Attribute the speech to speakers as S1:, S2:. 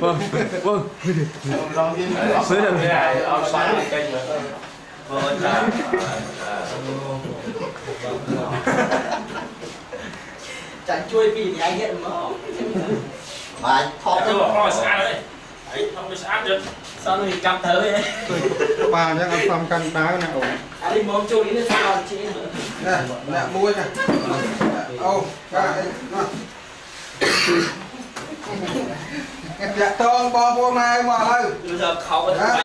S1: vâng vâng mới là
S2: ông xoáy được kênh rồi vâng
S3: chẳng chui vì thì anh hiện mở
S4: mà thọ
S2: cái bỏ xa đấy ấy không? Bị sát được
S3: sao mình cầm tới ấy
S5: bà nhá ăn xong căn đá này ổn
S3: anh đi mong chui đến sao chị
S5: nè nè mua nè អូកាអីណាតាក់តងបងប្អូនម៉ែមកឥឡូវ
S3: Bây giờ khó